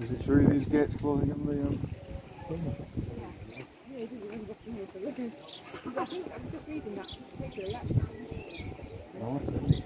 Is it true these gates closing in the um? didn't end up Jamaica. Look, I think I was just reading that. Particular, yeah. Nice.